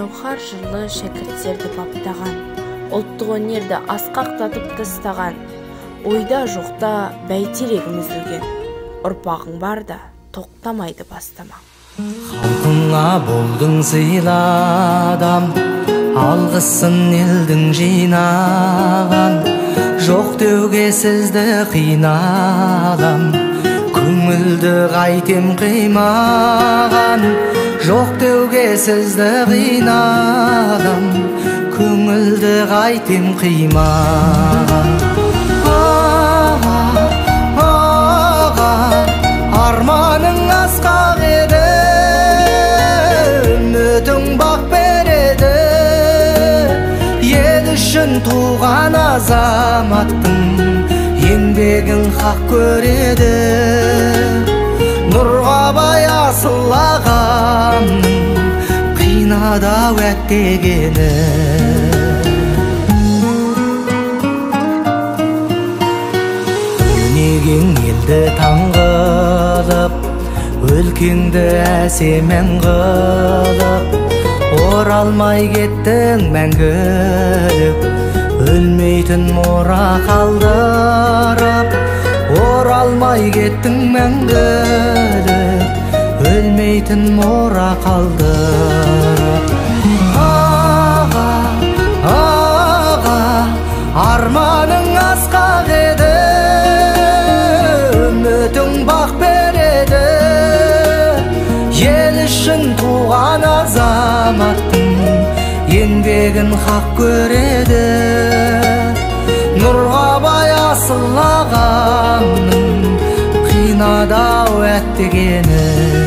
жауһар жырлы шәкірттерді баптаған ұлттық өнерді асқақтатып тастаған ойда жоқта бәйтерегім үзілген. Ұрпағың барда тоқтамайды бастамаң халқыңа болдың сыйлы адам алғысын елдің жинаған. Жоқ деуге сізді қиналам көңілді қайтем қимаған. Жоқ деуге сізді қиналам көңілді қайтем қимаған. Үшін туған азаматтың еңбегін хақ көреді. Нұрғабай асыл ағамның қинады ау әттегені өнегең елді таң қылып өлкеңді әсемен қылып оралмай кеттің мәңгілік өлмейтін мұра қалдырып оралмай кеттің мәңгілік өлмейтін мұра қалдырып еңбегін хақ көреді. Нұрғабай асыл ағамның қинады ау әттегені.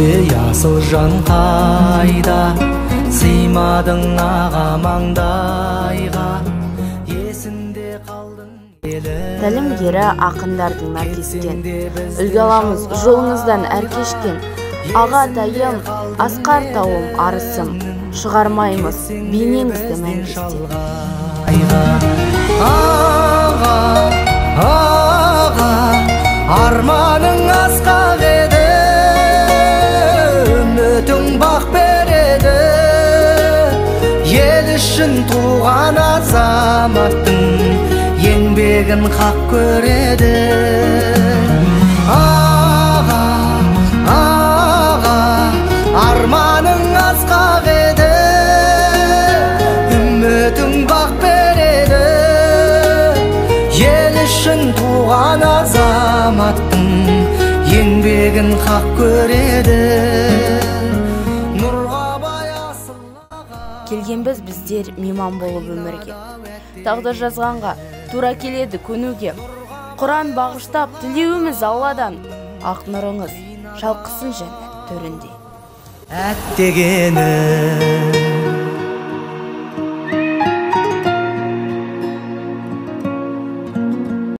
Өзіңдей асыл жан қайда сыймадың аға маңдайға есіңде қалдың тәлімгері ақындардың нар кескен үлгі аламыз жолыңыздан әр кешкен. Аға атайым асқар тауым арысым. шығармаймыз бейнеңізді мәңгі азаматтың еңбегін хақ көреді аға аға арманың асқақ еді үмітің бақ береді ел үшін туған азаматтың еңбегін хақ көреді келгенбіз біздер мейман болып өмірге. Тағдыр жазғанға тура келеді көнуге. Құран бағыштап тілеуіміз алладан. Ақ нұрыңыз шалқысын жәннат төрінде. Әттегені